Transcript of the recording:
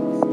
Thanks.